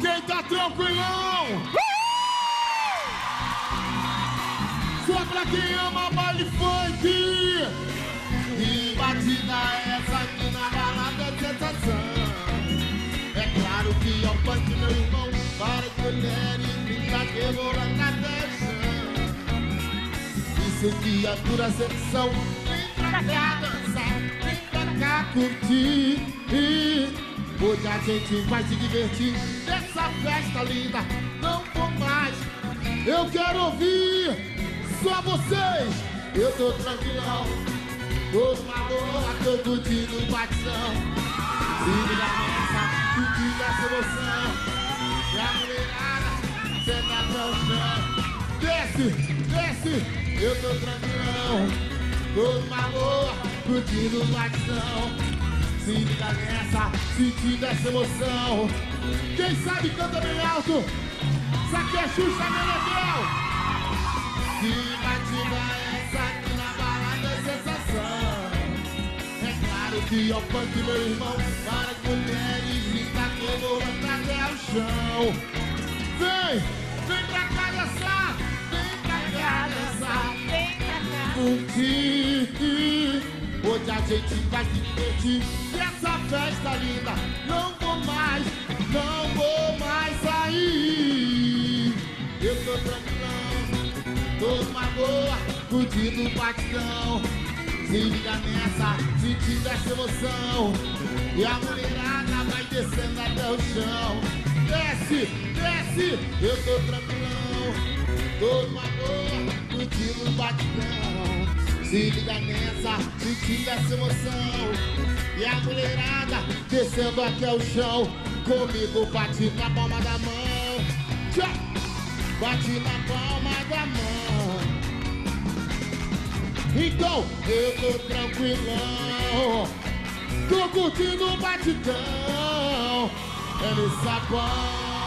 Quem tá tranquilão? Só pra quem ama baile funk. E batida essa aqui na balada é sensação. É claro que é o funk, meu irmão. Para de mulher e que vou lá na Isso aqui é pura sessão. Vem pra cá dançar, vem pra cá curtir. Hoje a gente vai se divertir nessa festa linda. Não vou mais. Eu quero ouvir só vocês. Eu tô tranquilão. Tô numa boa, tô curtindo o batidão. Se liga nessa, curtindo essa emoção. E a mulherada, senta no chão. Desce, desce, eu tô tranquilão. Tô numa boa, curtindo o batidão. Se liga nessa, sentindo essa emoção. Quem sabe canta bem alto. Aqui é Xuxa Meneghel. Se batida essa aqui na balada é sensação. É claro que é o funk, meu irmão. Para de mulheres, grita que eu vou até o chão. Vem, vem pra cá dançar. Vem pra cá dançar. Vem pra cá curtir. Gente vai se divertir. Essa festa linda Não vou mais, não vou mais sair. Eu tô tranquilão, tô numa boa Curtindo o batidão Se liga nessa, sentindo essa emoção. E a mulherada vai descendo até o chão. Desce, desce, eu tô tranquilão. Tô numa boa, curtindo o batidão se liga nessa, sentindo essa emoção. E a mulherada descendo até o chão Comigo bate na palma da mão! Bate na palma da mão. Então eu tô tranquilão Tô curtindo o batidão. É nessa palma